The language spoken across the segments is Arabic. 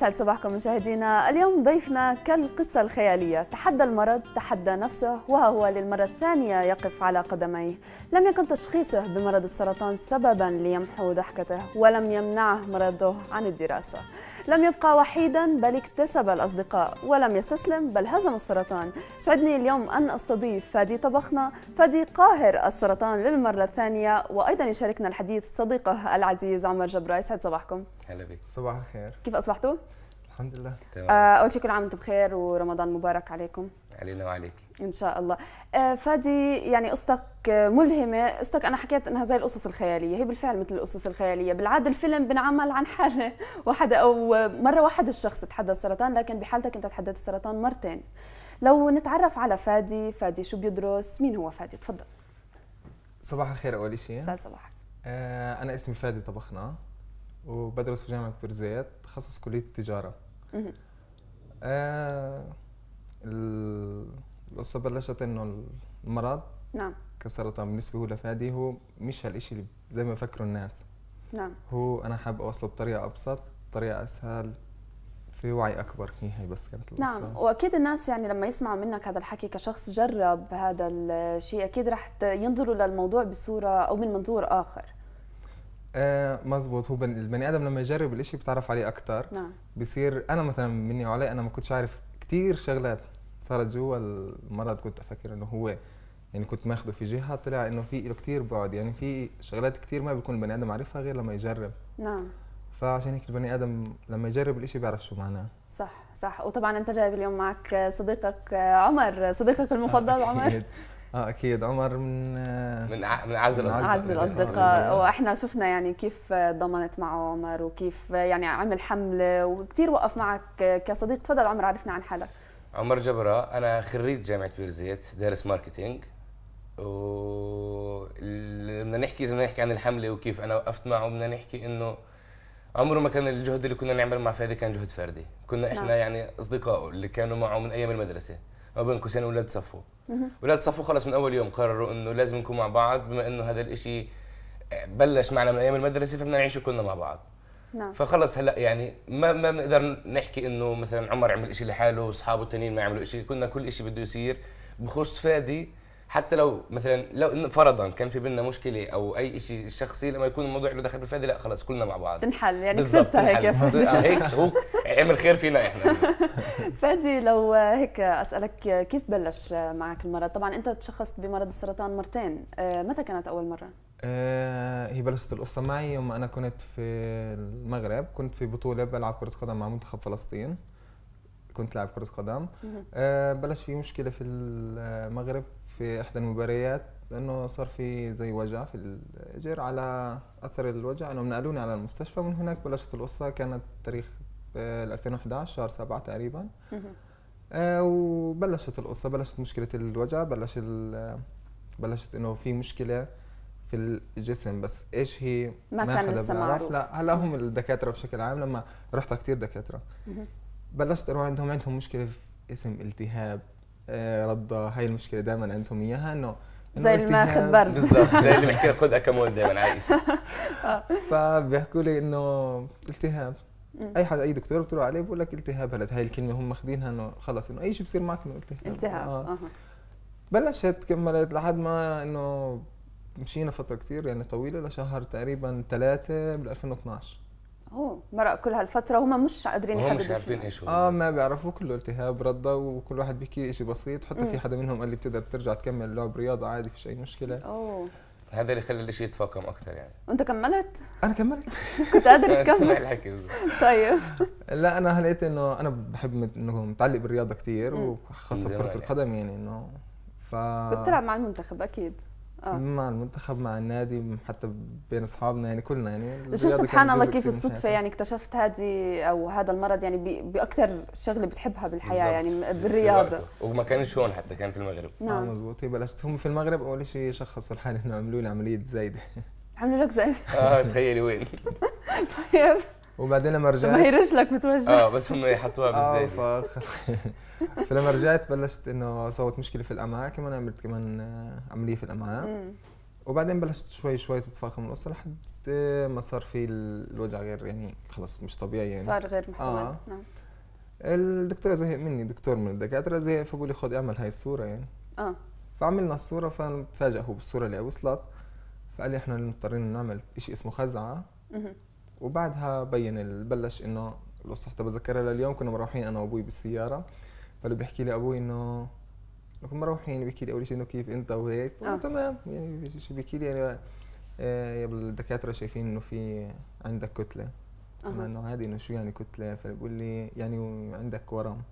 يسعد صباحكم مشاهدينا. اليوم ضيفنا كالقصة الخيالية. تحدى المرض تحدى نفسه وها هو للمرة الثانية يقف على قدميه. لم يكن تشخيصه بمرض السرطان سببا ليمحو ضحكته ولم يمنعه مرضه عن الدراسة. لم يبقى وحيدا بل اكتسب الأصدقاء. ولم يستسلم بل هزم السرطان. سعدني اليوم أن أستضيف فادي طبخنا فادي قاهر السرطان للمرة الثانية وأيضا يشاركنا الحديث صديقه العزيز عمر جبراء يسعد صباحكم. هلا بك. صباح الخير. كيف أصبحتوا؟ الحمد لله. تمام. آه، أول شيء كل عام وأنتم بخير ورمضان مبارك عليكم. علينا وعليك. إن شاء الله. آه، فادي يعني قصتك آه، ملهمة. قصتك أنا حكيت إنها زي القصص الخيالية. هي بالفعل مثل القصص الخيالية. بالعادة الفيلم بنعمل عن حالة واحد أو مرة واحد الشخص تحدى السرطان لكن بحالتك أنت تحديت السرطان مرتين. لو نتعرف على فادي فادي شو بيدرس؟ مين هو فادي؟ تفضل. صباح الخير أول شيء سال صباحك. آه أنا اسمي فادي طبخنا وبدرس في جامعة بيرزيت تخصص كلية التجارة. آه ال- القصة بلشت إنه المرض نعم. كسرطان بالنسبة لفادي هو مش هالشيء اللي زي ما يفكروا الناس. نعم. هو أنا حابب أوصله بطريقة أبسط طريقه أسهل في وعي أكبر. هي هي بس كانت القصة. نعم وأكيد الناس يعني لما يسمعوا منك هذا الحكي كشخص جرب هذا الشيء أكيد رح ينظروا للموضوع بصورة أو من منظور آخر. آه مزبوط هو بن- البني آدم لما يجرب الإشي بتعرف عليه أكثر نعم. بصير أنا مثلا مني وعلي أنا ما كنتش عارف كثير شغلات صارت جوا المرض. كنت أفكر إنه هو يعني كنت ماخده في جهة طلع إنه في له كثير بعد. يعني في شغلات كثير ما بيكون البني آدم عارفها غير لما يجرب. نعم. فعشان هيك البني آدم لما يجرب الإشي بيعرف شو معناه. صح صح. وطبعا أنت جايب اليوم معك صديقك عمر صديقك المفضل عمر أكيد. آه أكيد عمر من من ع- من اعز من الأصدقاء. اعز الاصدقاء وإحنا شفنا يعني كيف ضمنت معه عمر وكيف يعني عمل حملة وكثير وقف معك كصديق. تفضل عمر عرفنا عن حالك. عمر جبرة أنا خريج جامعة بيرزيت دارس ماركتينج. و بدنا نحكي إذا بدنا نحكي عن الحملة وكيف أنا وقفت معه بدنا نحكي إنه عمره ما كان الجهد اللي كنا نعمله مع فادي كان جهد فردي. كنا إحنا نعم. يعني اصدقائه اللي كانوا معه من أيام المدرسة. ما بين قوسين أولاد صفو. أولاد صفو خلص من أول يوم قرروا إنه لازم نكون مع بعض بما إنه هذا الإشي بلش معنا من أيام المدرسة فبدنا نعيشه كلنا مع بعض. نعم. فخلص هلأ يعني ما ما بنقدر نحكي إنه مثلا عمر عمل شيء لحاله وأصحابه التانيين ما عملوا شيء كنا كل شيء بده يصير. بخص فادي حتى لو مثلا لو فرضا كان في بيننا مشكلة أو أي شيء شخصي لما يكون الموضوع له دخل بفادي لا خلص كلنا مع بعض. تنحل يعني بالضبط، كسبتها هيك. يا تنحل. فادي هيك هو عمل خير فينا إحنا. فادي لو هيك أسألك كيف بلش معك المرض؟ طبعا أنت تشخصت بمرض السرطان مرتين. آه، متى كانت أول مرة؟ آه هي بلشت القصة معي يوم أنا كنت في المغرب كنت في بطولة بلعب كرة قدم مع منتخب فلسطين. كنت لاعب كرة قدم. آه بلش في مشكلة في المغرب. في إحدى المباريات إنه صار في زي وجع في الإجر على أثر الوجع إنه نقلوني على المستشفى من هناك بلشت القصة كانت تاريخ آه 2011 شهر سبعة تقريبا مهم. آه وبلشت القصة بلشت مشكلة الوجع بلش بلشت إنه في مشكلة في الجسم بس إيش هي ما كان حدا لسه. معروف. لا هلأ هم الدكاترة بشكل عام لما رحت كثير دكاترة. بلشت أروح عندهم عندهم مشكلة في اسم التهاب آه رضا هاي المشكلة دائما عندهم إياها إنه إنه زي اللي ماخذ. برد بالضبط. زي اللي بيحكي لك خذ اكامول دائما عايش. فبيحكوا لي إنه التهاب. أي حدا أي دكتور بتروح عليه بقول لك التهاب هلأ هاي الكلمة هم ماخذينها إنه خلص إنه أي شيء بصير معك إنه التهاب. التهاب. آه. بلشت كملت لحد ما إنه مشينا فترة كثير يعني طويلة لشهر تقريبا ثلاثة بال 2012 أوه مرق كل هالفترة. وهم مش قادرين يحددوا مش عارفين. إيش آه ما بيعرفوا كله التهاب رضا وكل واحد بيحكي شيء بسيط. حتى. في حدا منهم قال لي بتقدر ترجع تكمل لعب رياضة عادي فيش اي مشكلة. أوه. هذا اللي خلى الشيء يتفاقم أكثر يعني. وأنت كملت؟ أنا كملت. كنت قادر تكمل. الحكي بالضبط. طيب. لا أنا لقيت إنه أنا بحب إنه متعلق بالرياضة كثير. وخاصة بكره زمان القدم يعني إنه ف كنت تلعب مع المنتخب أكيد. آه. مع المنتخب مع النادي حتى بين أصحابنا يعني كلنا يعني شوف سبحان الله كيف الصدفة. يعني اكتشفت هذه أو هذا المرض يعني ب- بأكثر شغلة بتحبها بالحياة بالضبط. يعني بالرياضة. وما كانش هون حتى كان في المغرب. آه نعم مزبوط هي بلشت. هم في المغرب أول شيء شخصوا الحالة إنه عملوا لي عملية زايدة. عملوا لك زي آه تخيلي وين. طيب. وبعدين لما ما رجعت هي رجلك بتوجع. آه بس هم حطوها آه بالزيت. ف فلما رجعت بلشت إنه صوت مشكلة في الأمعاء كمان عملت كمان آه، عملية في الأمعاء. وبعدين بلشت شوي شوي تتفاقم القصة لحد ما صار في الوجع غير يعني خلص مش طبيعي يعني. صار غير محتمل. آه. نعم. الدكتور زهق مني دكتور من الدكاترة زهق فبقول لي خذ اعمل هاي الصورة يعني. آه. فعملنا الصورة فتفاجئ هو بالصورة اللي وصلت فقال لي إحنا مضطرين نعمل شيء اسمه خزعة. وبعدها بين بلش إنه القصة حتى بتذكرها لليوم كنا مروحين أنا وأبوي بالسيارة فلو بيحكي لي أبوي إنه كنا مروحين بيحكي لي أول شيء إنه كيف أنت وهيك آه. آه. تمام يعني شو بيحكي لي يعني آه، يا الدكاترة شايفين إنه في عندك كتلة أها. إنه عادي إنه شو يعني كتلة فبقول لي يعني عندك ورم.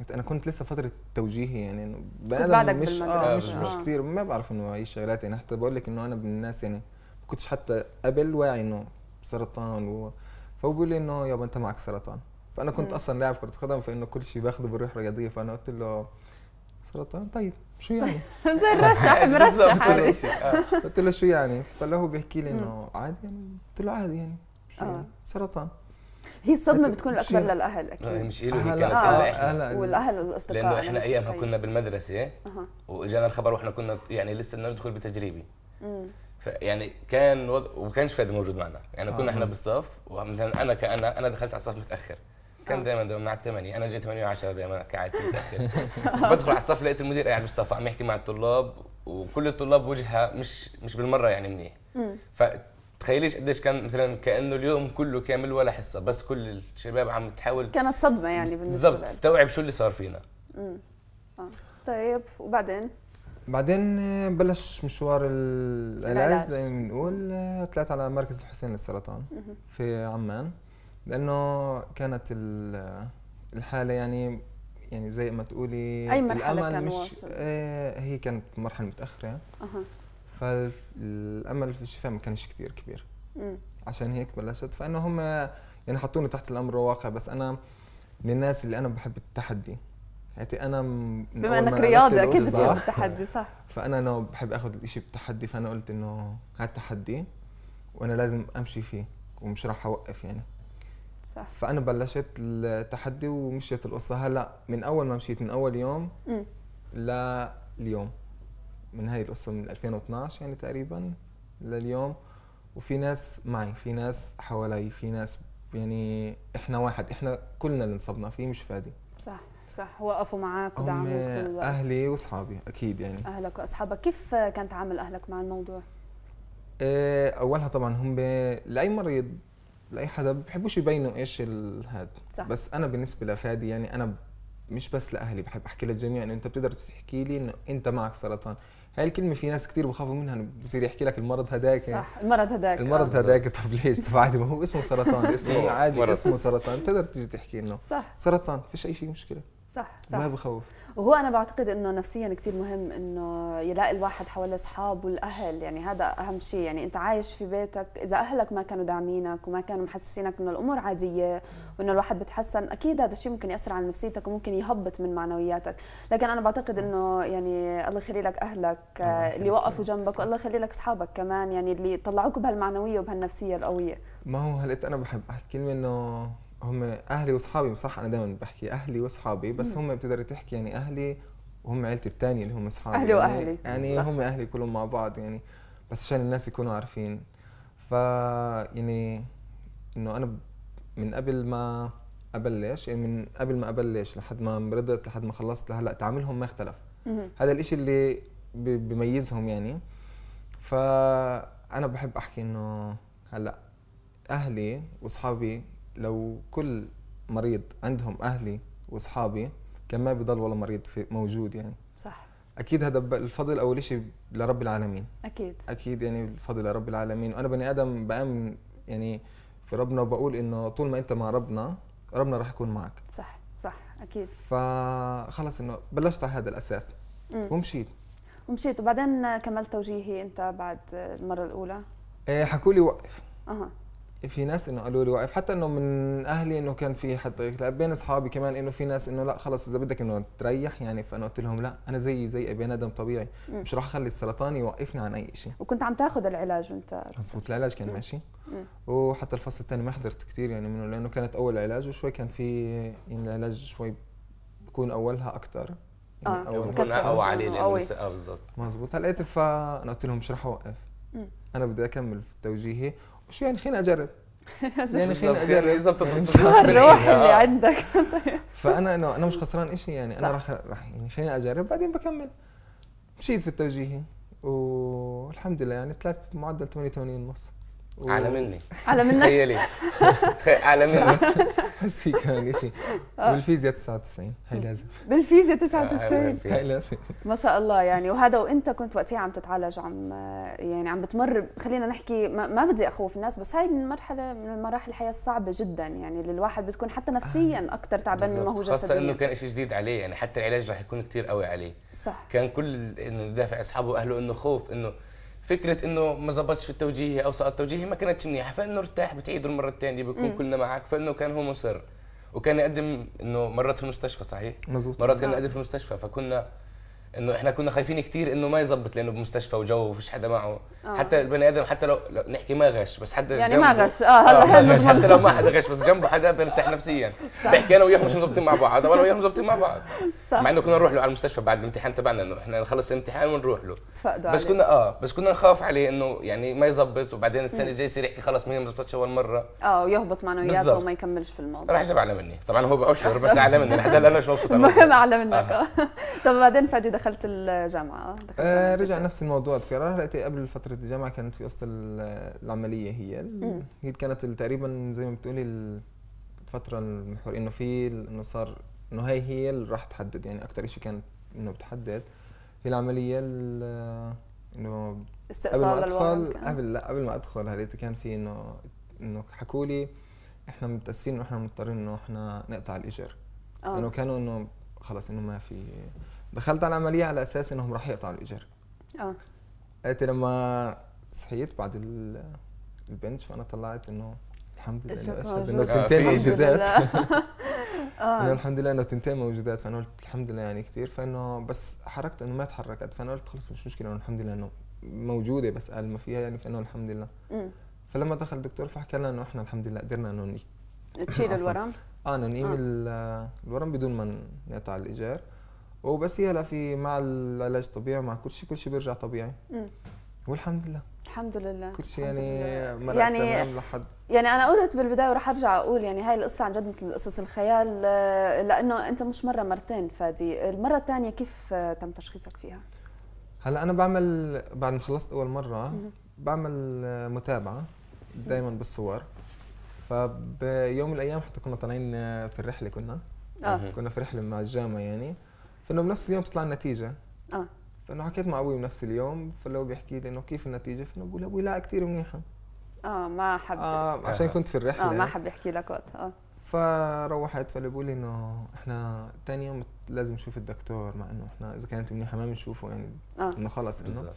قلت أنا كنت لسه فترة توجيهي يعني بعدك مش بالمدرسة. مش, آه. مش كثير ما بعرف إنه هاي الشغلات يعني حتى بقول لك إنه أنا من الناس يعني ما كنتش حتى قبل واعي إنه سرطان و... فهو بيقول لي إنه يابا أنت معك سرطان فأنا كنت مم. أصلا لاعب كرة قدم فإنه كل شيء باخذه بروح رياضيه فأنا قلت له سرطان طيب شو يعني؟ زي الرشح مرشح شيء. آه. قلت له شو يعني؟ فله هو بيحكي لي إنه عادي يعني قلت له عادي يعني شو آه. يعني؟ سرطان هي الصدمة أنت- بتكون مش الأكبر يعني- للأهل آه، أكيد مش إله هي كانت آه. إحنا والأصدقاء لأنه أنا إحنا ايامها متخيل. كنا بالمدرسة أها وإجانا الخبر وإحنا كنا يعني لسه بدنا ندخل بتجريبي مم. فيعني كان وضع وكانش فادي موجود معنا يعني آه، كنا إحنا مزبوط. بالصف ومثلا أنا كأنا أنا دخلت على الصف متأخر كان آه. دائما دائما مع الثمانية أنا جاي 8 و10 دائما كعادتي متأخر بدخل على الصف لقيت المدير قاعد بالصف عم يحكي مع الطلاب وكل الطلاب وجهها مش مش بالمرة يعني منيح. فتخيليش قديش كان مثلا كأنه اليوم كله كامل ولا حصة بس كل الشباب عم تحاول كانت صدمة يعني بالنسبة بالضبط تستوعب شو اللي صار فينا مم. آه. طيب وبعدين بعدين بلش مشوار ال- العلاج. زي ما بنقول طلعت على مركز الحسين للسرطان. في عمان لأنه كانت ال- الحالة يعني يعني زي ما تقولي أي مرحلة الأمل كان مش واصل؟ آه هي كانت مرحلة متأخرة فالامل في الشفاء ما كانش كثير كبير مم. عشان هيك بلشت فإنه هم يعني حطوني تحت الأمر الواقع بس أنا من الناس اللي أنا بحب التحدي يعني أنا م- بما إنك رياضي أكيد بتصير بالتحدي صح. فأنا أنا بحب اخذ الإشي بتحدي فأنا قلت إنه هذا التحدي وأنا لازم أمشي فيه ومش راح أوقف يعني. صح. فأنا بلشت التحدي ومشيت القصة. هلأ من أول ما مشيت من أول يوم مم. لليوم. من هاي القصة من 2012 يعني تقريبا لليوم. وفي ناس معي في ناس حوالي في ناس يعني إحنا واحد إحنا كلنا اللي انصبنا فيه مش فادي. صح. صح وقفوا معك ودعموك طول الوقت. أهلي وأصحابي أكيد يعني. أهلك وأصحابك كيف كان تعامل أهلك مع الموضوع؟ إيه، أولها طبعا هم لأي مريض لأي حدا بحبوش يبينوا إيش صح. بس أنا بالنسبة لفادي يعني أنا مش بس لأهلي بحب أحكي للجميع إنه أنت بتقدر تحكي لي إنه أنت معك سرطان. هاي الكلمة في ناس كثير بخافوا منها إنه بصير يحكي لك المرض هداك يعني. صح المرض هداك. المرض آه. هداك. طب ليش؟ طب عادي ما هو اسمه سرطان. اسمه عادي. اسمه سرطان. بتقدر تيجي تحكي انه صح. سرطان فيش اي شيء مشكلة. صح ما صح. بخوف. وهو أنا بعتقد إنه نفسيا كثير مهم إنه يلاقي الواحد حوالي اصحاب والأهل. يعني هذا أهم شيء. يعني أنت عايش في بيتك. إذا أهلك ما كانوا داعمينك وما كانوا محسسينك إنه الأمور عادية وإنه الواحد بتحسن أكيد هذا الشيء ممكن يأثر على نفسيتك وممكن يهبط من معنوياتك. لكن أنا بعتقد إنه يعني الله يخلي لك أهلك آه، اللي وقفوا جنبك والله يخلي لك أصحابك كمان. يعني اللي طلعوك بهالمعنوية وبهالنفسية القوية. ما هو هلقيت أنا بحب أحكي كلمه إنه هم أهلي وأصحابي صح أنا دائما بحكي أهلي وأصحابي بس هم بتقدر تحكي يعني أهلي وهم عيلتي الثانية اللي هم أصحابي أهلي يعني وأهلي. يعني صح. هم أهلي كلهم مع بعض يعني بس عشان الناس يكونوا عارفين ف يعني إنه أنا من قبل ما أبلش يعني من قبل ما أبلش لحد ما مرضت لحد ما خلصت لهلأ تعاملهم ما اختلف. هذا الإشي اللي ب- بيميزهم يعني فأنا بحب أحكي إنه هلأ أهلي وأصحابي لو كل مريض عندهم أهلي وأصحابي كان ما بضل ولا مريض في موجود يعني. صح. أكيد هذا الفضل أول شيء لرب العالمين. أكيد. أكيد يعني الفضل لرب العالمين. وأنا بني آدم بأمن يعني في ربنا وبقول إنه طول ما أنت مع ربنا ربنا راح يكون معك. صح صح أكيد. فخلص إنه بلشت على هذا الأساس. مم. ومشيت. ومشيت. وبعدين كملت توجيهي أنت بعد المرة الأولى؟ إيه، حكوا لي وقف. أها. في ناس إنه قالوا لي وقف حتى إنه من أهلي إنه كان في حتى بين أصحابي كمان إنه في ناس إنه لا خلص إذا بدك إنه تريح يعني فأنا قلت لهم لا أنا زي زي اي بني آدم طبيعي مم. مش راح أخلي السرطان يوقفني عن أي شيء وكنت عم تاخذ العلاج وأنت مزبوط العلاج كان مم. ماشي مم. وحتى الفصل الثاني ما حضرت كثير يعني منه لأنه كانت أول علاج وشوي كان في يعني العلاج شوي بكون أولها أكثر آه أول بكون مكثف. اقوى عليه لأنه قوي. لسه آه بالضبط مزبوط هلقيت فأنا قلت لهم مش رح أوقف. أنا بدي أكمل في توجيهي وشو يعني خليني أجرب؟ يعني خليني يعني أجرب. بالعيد. اللي آه. عندك؟ فأنا إنه أنا مش خسران إشي يعني أنا. رح رح يعني خليني أجرب بعدين بكمل. مشيت في التوجيهي والحمد لله يعني طلعت معدل 88 ونص. و- أعلى مني. على منك؟ تخيلي. تخيل أعلى مني. بس في كمان شيء آه. بالفيزياء 99 هي لازم. بالفيزياء آه، هاي 99 فيها. هي لازم. ما شاء الله يعني. وهذا وإنت كنت وقتها عم تتعالج عم يعني عم بتمر خلينا نحكي ما, ما بدي أخوف الناس بس هاي من مرحلة من المراحل الحياة الصعبة جدا يعني اللي الواحد بتكون حتى نفسيا أكثر تعبان من ما هو بالضبط. خاصة إنه جسديا كان شيء جديد عليه يعني حتى العلاج رح يكون كتير قوي عليه. صح. كان كل إنه دافع أصحابه وأهله إنه خوف إنه فكرة إنه ما زبطش في التوجيهي أو سقط توجيهي ما كانتش منيحة فإنه ارتاح بتعيده المرة الثانية بيكون مم. كلنا معك فإنه كان هو مصر وكان يقدم إنه مرات في المستشفى صحيح؟ مزبوط مرات كان. يقدم في المستشفى فكنا إنه إحنا كنا خايفين كثير إنه ما يزبط لأنه بمستشفى وجو وفيش حدا معه. آه. حتى البني آدم حتى لو, لو نحكي ما غش بس حدا يعني جنبه ما غش. آه هلا آه ما غش. حتى لو ما حدا غش بس جنبه حدا بيرتاح نفسيا. صح. بحكي أنا وياه مش مزبطين مع بعض. وأنا وياه مزبطين مع بعض. صح. مع إنه كنا نروح له على المستشفى بعد الامتحان تبعنا إنه إحنا نخلص الامتحان ونروح له. بس عليه. كنا آه بس كنا نخاف عليه إنه يعني ما يزبط وبعدين السنة الجاية يصير يحكي خلص ما هي ما أول مرة. آه ويهبط معنوياته. وما يكملش في الموضوع. راح جاب أعلى مني. طبعا هو بعشر بس أعلى مني. لحد هلا أنا مش مبسوط. المهم أعلى منك. آه. آه طب بعدين فادي دخلت الجامعة دخلت آه رجع. نفس الموضوع تكرر هلقيت قبل فترة الجامعة كانت في قصة ال- العملية هي. هي كانت تقريبا زي ما بتقولي ال- الفترة المحورية إنه في إنه صار إنه هي هي اللي راح تحدد يعني أكثر شيء كانت إنه بتحدد هي العملية ال- إنه قبل استئصال ما للورم ادخل. قبل لا قبل ما أدخل هلقيت كان في انه إنه حكوا لي إحنا متأسفين إنه إحنا مضطرين إنه إحنا نقطع الإيجار لأنه آه كانوا إنه خلص إنه ما في دخلت على العملية على أساس إنهم راح يقطعوا الإيجار آه قلت لما صحيت بعد ال- البنش فأنا طلعت إنه الحمد لله انه أشهد؟ إنه آه، تنتين موجودات لله. إنه الحمد لله إنه تنتين موجودات فأنا قلت الحمد لله يعني كثير فإنه بس حركت إنه ما تحركت فأنا قلت خلص مش مشكلة إنه الحمد لله إنه موجودة بس قال ما فيها يعني فإنه الحمد لله. فلما دخل الدكتور فحكى لنا إنه إحنا الحمد لله قدرنا إنه تشيل. الورم آه إنه نقيم آه. ال- الورم بدون ما نقطع الإيجار وبس هي هلا في مع العلاج الطبيعي مع كل شيء كل شيء بيرجع طبيعي. أمم. والحمد لله. الحمد لله. كل شيء يعني. مرق يعني تمام لحد. يعني أنا قلت بالبداية وراح أرجع أقول يعني هاي القصة عن جد مثل قصص الخيال آه، لأنه أنت مش مرة مرتين فادي. المرة الثانية كيف آه، تم تشخيصك فيها؟ هلأ أنا بعمل بعد ما خلصت أول مرة. بعمل آه، متابعة دائما بالصور. فبيوم من الأيام حتى كنا طالعين آه، في الرحلة كنا. مهم. كنا في رحلة مع الجامعة يعني. فإنه بنفس اليوم تطلع النتيجة. آه. فإنه حكيت مع أبوي بنفس اليوم فلو بيحكي لي إنه كيف النتيجة؟ فانا بقول أبوي لا كثير منيحة. آه ما حب. آه, آه. عشان كنت في الرحلة. ما حب يحكي لك وقتها آه. فروحت فاللي بقول لي إنه إحنا ثاني يوم لازم نشوف الدكتور مع إنه إحنا إذا كانت منيحة ما بنشوفه يعني. آه. إنه خلص انه بالضبط.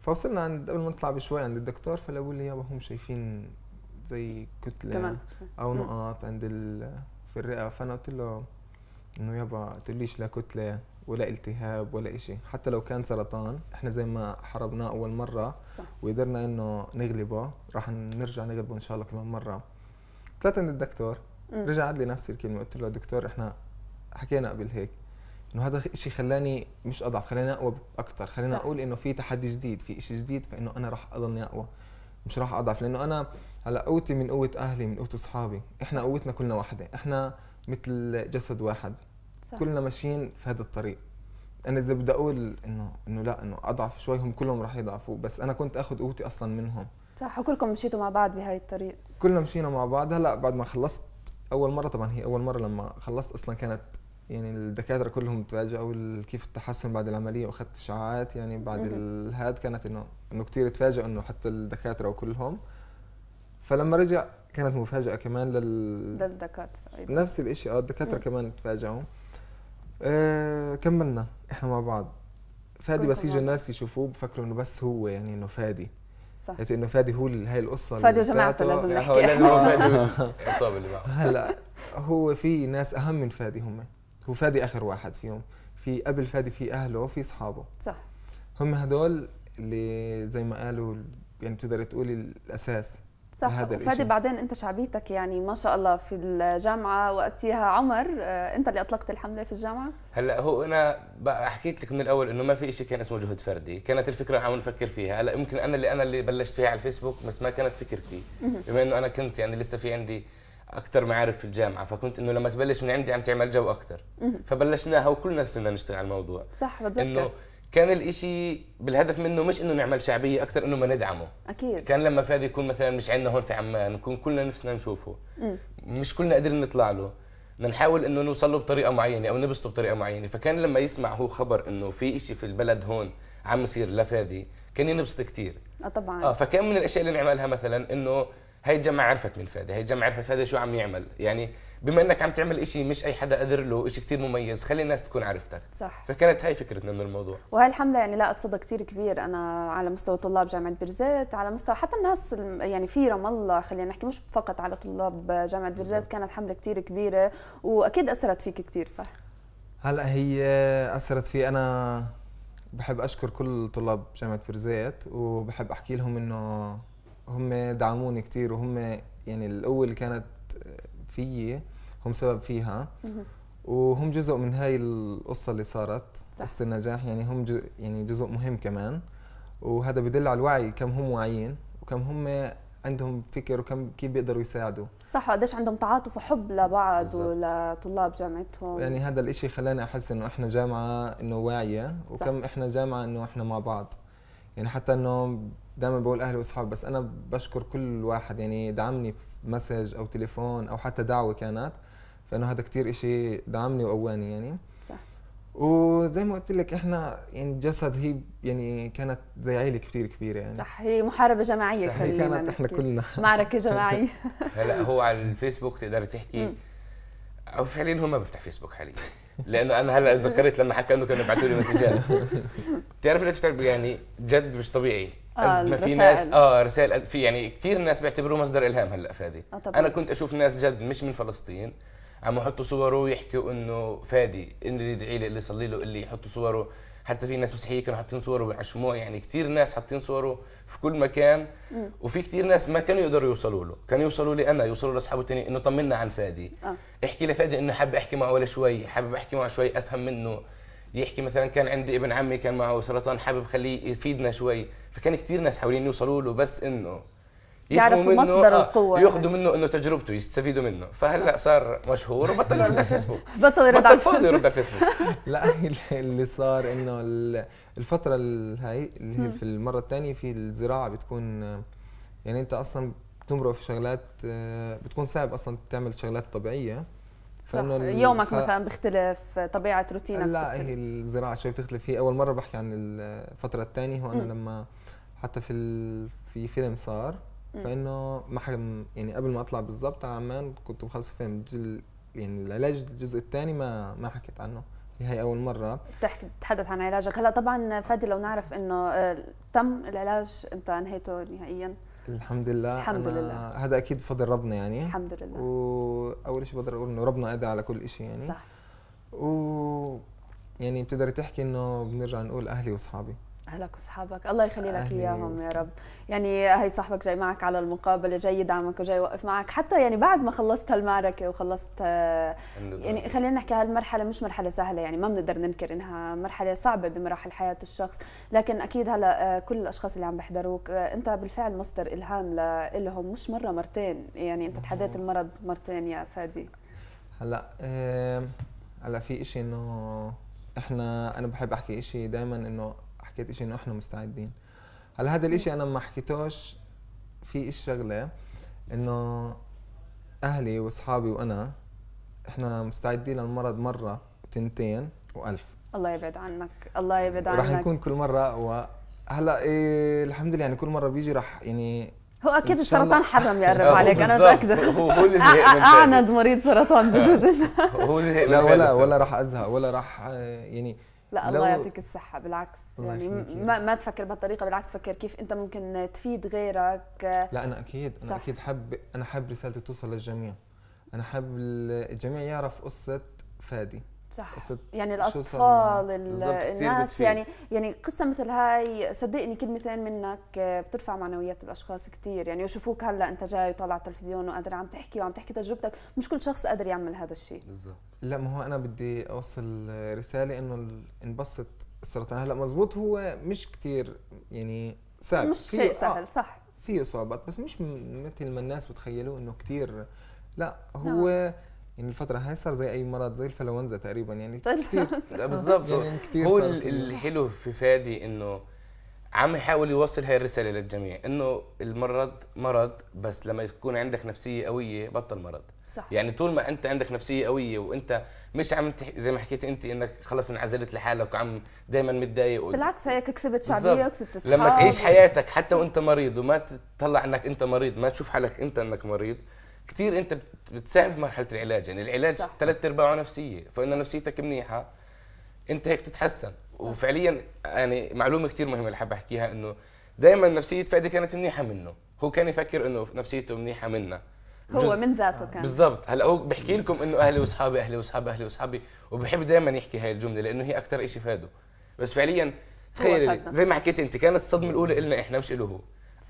فوصلنا عند قبل ما نطلع بشوي عند الدكتور فلو بقول لي يابا هم شايفين زي كتلة كمان. أو. نقاط عند ال في الرئة. فأنا قلت له إنه يابا تقوليش لا كتلة ولا التهاب ولا إشي حتى لو كان سرطان إحنا زي ما حاربناه أول مرة صح. وقدرنا إنه نغلبه راح نرجع نغلبه إن شاء الله كمان مرة طلعت عند الدكتور مم. رجع عاد لي نفس الكلمة قلت له دكتور إحنا حكينا قبل هيك إنه هذا الشيء خلاني مش أضعف خلاني أقوى أكثر خلاني صح. أقول إنه في تحدي جديد في شيء جديد فإنه أنا راح أضلني أقوى مش راح أضعف لأنه أنا هلأ قوتي من قوة أهلي من قوة أصحابي إحنا. قوتنا كلنا واحدة إحنا مثل جسد واحد. صح. كلنا ماشيين في هذا الطريق. أنا إذا بدي أقول انه إنه لا إنه أضعف شوي هم كلهم راح يضعفوا بس أنا كنت آخذ قوتي أصلا منهم. صح وكلكم مشيتوا مع بعض بهاي الطريق. كلنا مشينا مع بعض. هلأ بعد ما خلصت أول مرة طبعا هي أول مرة لما خلصت أصلا كانت يعني الدكاترة كلهم تفاجئوا كيف التحسن بعد العملية وأخذت إشعاعات. يعني بعد. الهاد كانت انه إنه كثير تفاجئوا إنه حتى الدكاترة وكلهم. فلما رجع كانت مفاجأة كمان لل للدكاترة أيضاً. نفس الشيء آه الدكاترة. كمان تفاجئوا آه كملنا إحنا مع بعض. فادي بس يجوا الناس يشوفوه بفكروا إنه بس هو يعني إنه فادي. صح. يعني إنه فادي هو هاي القصة فادي وجماعته. لازم يعني نحكي. هو لازم هو فادي. العصابه اللي معه. هلا هو في ناس أهم من فادي هم. هو فادي آخر واحد فيهم. في قبل فادي في أهله وفي أصحابه. صح. هم هدول اللي زي ما قالوا يعني بتقدر تقولي الأساس. صح. لهذا وفادي. بعدين أنت شعبيتك يعني ما شاء الله في الجامعة وقتها. عمر آه، أنت اللي أطلقت الحملة في الجامعة؟ هلأ هو أنا حكيت لك من الأول إنه ما في شيء كان اسمه جهد فردي. كانت الفكرة عم نفكر فيها. هلأ يمكن أنا اللي أنا اللي بلشت فيها على الفيسبوك بس ما كانت فكرتي. بما إنه أنا كنت يعني لسه في عندي أكثر معارف في الجامعة فكنت إنه لما تبلش من عندي عم تعمل جو أكثر فبلشناها وكلنا صرنا نشتغل على الموضوع. صح بتذكر. إنه كان الإشي بالهدف منه مش إنه نعمل شعبية أكثر إنه ما ندعمه. أكيد. كان لما فادي يكون مثلا مش عندنا هون في عمان نكون كلنا نفسنا نشوفه. مش كلنا قادرين نطلع له. بدنا نحاول إنه نوصل له بطريقة معينة أو نبسطه بطريقة معينة. فكان لما يسمع هو خبر إنه في إشي في البلد هون عم يصير لفادي كان ينبسط كثير آه طبعا. آه فكان من الأشياء اللي نعملها مثلا إنه هاي الجامعة عرفت من فادي هاي الجامعة عرفت فادي شو عم يعمل. يعني بما إنك عم تعمل إشي مش أي حدا قدر له إشي كثير مميز خلي الناس تكون عرفتك. صح. فكانت هاي فكرتنا من الموضوع. وهي الحملة يعني لاقت صدى كتير كبير. أنا على مستوى طلاب جامعة بيرزيت على مستوى حتى الناس يعني في رام الله خلينا نحكي مش فقط على طلاب جامعة بيرزيت كانت حملة كتير كبيرة وأكيد أثرت فيك كتير صح؟ هلأ هي أثرت في أنا بحب أشكر كل طلاب جامعة بيرزيت وبحب أحكي لهم إنه هم دعموني كثير وهم يعني القوة اللي كانت فيي هم سبب فيها. وهم جزء من هاي القصة اللي صارت صح. قصة النجاح يعني هم جو يعني جزء مهم كمان. وهذا بدل على الوعي كم هم واعيين وكم هم عندهم فكر وكم كيف بيقدروا يساعدوا. صح وقديش عندهم تعاطف وحب لبعض. ولطلاب جامعتهم. يعني هذا الإشي خلاني أحس إنه إحنا جامعة إنه واعية وكم إحنا جامعة إنه إحنا مع بعض. يعني حتى إنه دائما بقول أهلي وأصحابي بس أنا بشكر كل واحد يعني دعمني مسج أو تليفون أو حتى دعوة كانت. فإنه هذا كتير إشي دعمني وقواني يعني. صح. وزي ما قلت لك إحنا يعني جسد هي يعني كانت زي عيلة كتير كبيرة يعني. صح هي محاربة جماعية صح، هي كانت إحنا. كلنا. معركة جماعية. هلا هو على الفيسبوك تقدر تحكي. أو فعليا هو ما بفتح فيسبوك حاليا. لأنه أنا هلا تذكرت لما حكى إنه كانوا يبعثوا لي مسجات. بتعرف ليش يعني جد مش طبيعي. ما في. ناس آه رسائل في يعني كثير ناس بيعتبروه مصدر إلهام هلأ فادي. آه،. أنا كنت أشوف ناس جد مش من فلسطين عم يحطوا صوره ويحكوا إنه فادي اللي يدعي له اللي يصلي له اللي يحطوا صوره. حتى في ناس مسيحيه كانوا حاطين صوره على الشموع يعني كثير ناس حاطين صوره في كل مكان. وفي كثير ناس ما كانوا يقدروا يوصلوا له. كانوا يوصلوا لي أنا يوصلوا لأصحابه التانيين إنه طمنا عن فادي. آه. احكي لفادي إنه حابب أحكي معه ولا شوي حابب أحكي معه شوي أفهم منه. يحكي مثلا كان عندي ابن عمي كان معه سرطان حابب خليه يفيدنا شوي. فكان كثير ناس حاولين يوصلوا له بس إنه يعرفوا مصدر القوة. ياخذوا منه إنه تجربته يستفيدوا منه. فهلأ صار مشهور وبطل يرد على الفيسبوك. بطل يرد بطل على فاضي يرد على الفيسبوك. لا اللي صار إنه ال- الفترة ال- هاي اللي هي في المرة الثانية في الزراعة بتكون يعني أنت أصلا بتمرق في شغلات آه، بتكون صعب أصلا تعمل شغلات طبيعية. ال- يومك ف- مثلا بيختلف طبيعة روتينك لا هي بتختلف. الزراعة شوي بتختلف. هي أول مرة بحكي عن الفترة الثانية هو أنا. لما حتى في ال... في فيلم صار فإنه ما حد يعني قبل ما أطلع بالضبط على عمان كنت مخلص فيلم جل يعني العلاج الجزء الثاني ما ما حكيت عنه. هي أول مرة. بتحكي بتتحدث عن علاجك. هلأ طبعا فادي لو نعرف إنه آه، تم العلاج أنت أنهيته نهائيا؟ الحمد لله. الحمد أنا لله. هذا أكيد بفضل ربنا يعني. الحمد لله. وأول شيء بقدر أقول إنه ربنا قادر على كل شيء يعني. صح. و يعني بتقدري تحكي إنه بنرجع نقول أهلي وأصحابي. أهلك وأصحابك. الله يخلي لك إياهم يا. رب. يعني هي صاحبك جاي معك على المقابلة جاي يدعمك وجاي يوقف معك. حتى يعني بعد ما خلصت هالمعركة وخلصت. يعني خلينا نحكي هالمرحله مش مرحلة سهلة يعني ما بنقدر ننكر إنها مرحلة صعبة بمراحل حياة الشخص. لكن أكيد هلا آه، كل الأشخاص اللي عم بيحضروك آه، أنت بالفعل مصدر إلهام لهم مش مرة مرتين. يعني أنت تحديت المرض مرتين يا فادي. هلا هلا في إشي إنه إحنا أنا بحب أحكي إشي دائما إنه حكيت إشي إنه إحنا مستعدين هلا هذا الإشي أنا ما حكيتوش في إشي شغلة إنه أهلي وأصحابي وأنا إحنا مستعدين للمرض مرة وتنتين وألف الله يبعد عنك الله يبعد عنك راح نكون كل مرة أقوى هلا إيه الحمد لله يعني كل مرة بيجي راح يعني هو أكيد السرطان. حرم يقرب عليك أنا. متأكدة هو هو اللي زهق. أعند مريض سرطان بجوز هو زهق لا ولا. ولا راح أزهق ولا راح آه، يعني لا الله يعطيك الصحة بالعكس يعني ما, ما تفكر بهالطريقة بالعكس فكر كيف أنت ممكن تفيد غيرك. لا أنا أكيد أنا صح. أكيد حب أنا حب رسالتي توصل للجميع. أنا حب ال- الجميع يعرف قصة فادي. صح. يعني الأطفال الناس. يعني يعني قصه مثل هاي صدقني كلمتين منك آه، بترفع معنويات الأشخاص كثير يعني يشوفوك هلأ أنت جاي وطالع التلفزيون وقادر عم تحكي وعم تحكي تجربتك مش كل شخص قادر يعمل هذا الشيء بالضبط. لا ما هو أنا بدي أوصل رسالة إنه انبسط السرطان هلأ مزبوط هو مش كتير يعني صعب مش شيء آه، سهل صح. في إصابات بس مش مثل ما الناس بتخيلوا إنه كتير. لا هو يعني الفترة هاي صار زي أي مرض زي الفلونزا تقريبا يعني كتير. لا بالضبط. يعني كتير هو. الحلو في فادي إنه عم يحاول يوصل هاي الرسالة للجميع إنه المرض مرض بس لما يكون عندك نفسية قوية بطل مرض. صح. يعني طول ما أنت عندك نفسية قوية وأنت مش عم تح... زي ما حكيت أنت إنك خلص انعزلت لحالك وعم دائما متضايق و... بالعكس هيك كسبت. شعبيه كسبت اصحاب لما تعيش حياتك حتى وأنت مريض وما تطلع إنك أنت مريض ما تشوف حالك أنت إنك مريض كثير أنت بت- بتساهم في مرحلة العلاج. يعني العلاج صح. ثلاث أرباعه نفسية فان نفسيتك منيحة أنت هيك تتحسن. وفعليا يعني معلومة كثير مهمة اللي حابب أحكيها إنه دائما نفسية فادي كانت منيحة منه. هو كان يفكر إنه نفسيته منيحة منا. هو من ذاته كان. بالضبط. هلأ هو بحكي لكم إنه أهلي وأصحابي أهلي وأصحابي أهلي وأصحابي وبحب دائما يحكي هاي الجملة لأنه هي أكثر شيء فاده بس فعليا تخيل زي ما. حكيت أنت كانت الصدمة الأولى لنا إحنا مش له هو.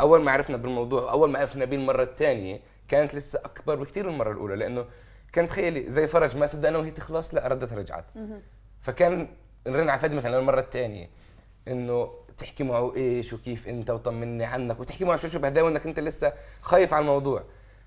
أول ما عرفنا بالموضوع أول ما عرفنا به المرة الثانية كانت لسه أكبر بكثير من المرة الأولى لأنه كان تخيلي زي فرج ما صدقنا وهي تخلص لا ردت رجعت. فكان على فادي مثلا المرة الثانية إنه تحكي معه إيش وكيف أنت وطمني عنك وتحكي معه شو شو بهداوي انك أنت لسه خايف على الموضوع.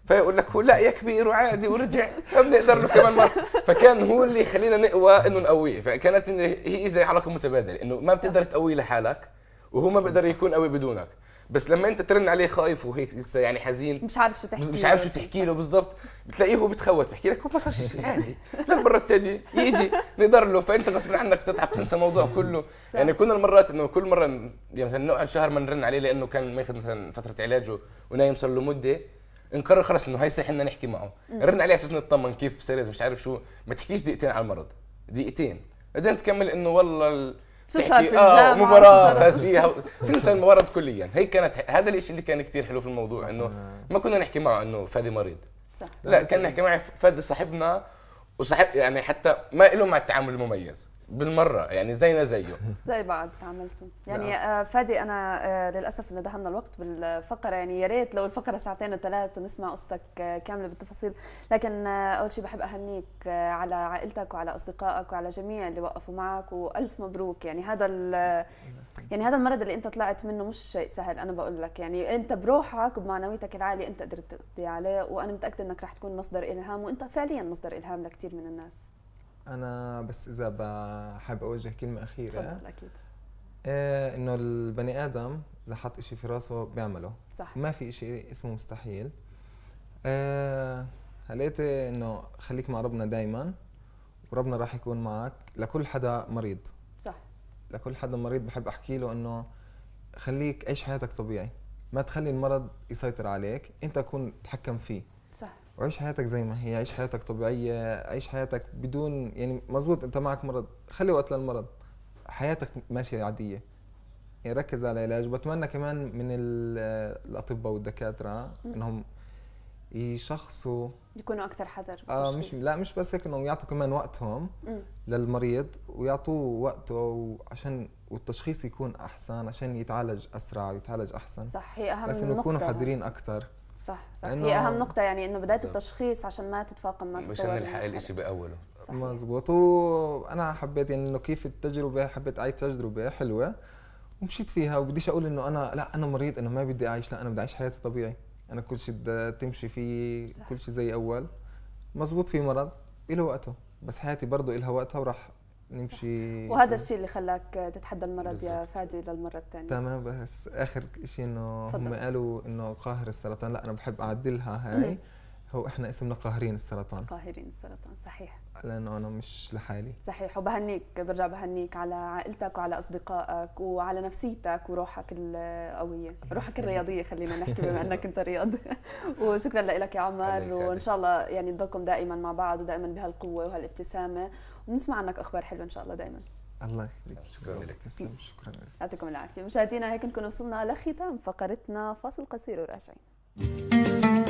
فيقول لك هو لا يا كبير وعادي ورجع ما بنقدر له كمان مرة. فكان هو اللي يخلينا نقوى إنه نقويه. فكانت هي زي علاقه متبادلة إنه ما بتقدر تقويه لحالك وهو ما بيقدر يكون قوي بدونك. بس لما انت ترن عليه خايف وهيك لسه يعني حزين مش عارف شو تحكي مش. عارف شو تحكي له بالضبط. بتلاقيه هو بتخوت بحكي لك هو ما صار شيء عادي. للمره الثانية يجي نقدر له. فأنت غصب عنك تتعب تنسى الموضوع كله. يعني كنا المرات إنه كل مرة يعني مثلا نقعد شهر ما نرن عليه لأنه كان ماخذ مثلا فترة علاجه ونايم صار له مدة نقرر خلص إنه هاي صح بدنا نحكي معه. رن عليه أساس نطمن كيف صار مش عارف شو. ما تحكيش دقيقتين على المرض. دقيقتين. بعدين تكمل إنه والله ال- شو صار في آه الجامعة، شو مباراة صار؟ فاز فيها تنسى المرض كليا. هي كانت هذا الشيء اللي كان كثير حلو في الموضوع إنه ما كنا نحكي معه إنه فادي مريض. صح. لا كان نحكي معي فادي صاحبنا وصاحب يعني حتى ما له مع التعامل المميز. بالمرة يعني زينا زيه. زي بعض تعاملتوا يعني آه فادي أنا آه للأسف إنه دهمنا الوقت بالفقرة. يعني يا ريت لو الفقرة ساعتين وثلاث ونسمع قصتك آه كاملة بالتفاصيل. لكن أول شيء بحب أهنيك على عائلتك وعلى أصدقائك وعلى جميع اللي وقفوا معك وألف مبروك. يعني هذا يعني هذا المرض اللي أنت طلعت منه مش شيء سهل أنا بقول لك. يعني أنت بروحك وبمعنويتك العالية أنت قدرت تقضي عليه وأنا متأكدة إنك رح تكون مصدر إلهام وأنت فعليا مصدر إلهام لكثير من الناس. أنا بس إذا بحب أوجه كلمة أخيرة. تفضل أكيد. آه إنه البني آدم إذا حط إشي في راسه بيعمله. صح. ما في إشي اسمه مستحيل. آه هلقيت إنه خليك مع ربنا دايما وربنا راح يكون معك لكل حدا مريض. صح. لكل حدا مريض بحب أحكي له إنه خليك عيش حياتك طبيعي. ما تخلي المرض يسيطر عليك أنت كون تحكم فيه. وعيش حياتك زي ما هي عيش حياتك طبيعية عيش حياتك بدون يعني مزبوط أنت معك مرض. خلي وقت للمرض. حياتك ماشية عادية. يعني ركز على العلاج. وبتمنى كمان من ال- الأطباء والدكاترة إنهم يشخصوا يكونوا أكثر حذر آه مش. لا مش بس هيك إنهم يعطوا كمان وقتهم مم. للمريض ويعطوه وقته عشان والتشخيص يكون أحسن عشان يتعالج أسرع ويتعالج أحسن. صح هي أهم بس إنه يكونوا. حذرين أكثر صح صح هي أهم نقطة يعني إنه بداية بالضبط. التشخيص عشان ما تتفاقم ما مشان نلحق المرحلة. الشيء بأوله. مزبوط وأنا حبيت يعني إنه كيف التجربة حبيت اعيد تجربة حلوة ومشيت فيها وبديش أقول إنه أنا لا أنا مريض أنا ما بدي أعيش لا أنا بدي أعيش حياتي طبيعي أنا كل شيء بدها تمشي فيه صح. كل شيء زي أول مزبوط في مرض له وقته بس حياتي برضه إلها وقتها وراح نمشي وهذا الشيء اللي خلاك تتحدى المرض يا. فادي للمرة الثانية تمام بس آخر شيء إنه. هم قالوا إنه قاهر السرطان لا أنا بحب أعدلها. هاي هو إحنا اسمنا قاهرين السرطان قاهرين السرطان صحيح لأنه أنا مش لحالي صحيح وبهنيك برجع بهنيك على عائلتك وعلى أصدقائك وعلى نفسيتك وروحك القوية روحك الرياضية خلينا نحكي بما إنك أنت رياضي وشكرا لك يا عمر. وإن شاء الله يعني نضلكم دائما مع بعض ودائما بهالقوة وهالابتسامة ونسمع عنك أخبار حلوة إن شاء الله دائما الله يخليك. شكراً لك. تسلم. شكرا لك. يعطيكم العافية. مشاهدينا هيك نكون وصلنا لختام فقرتنا فاصل قصير وراجعين.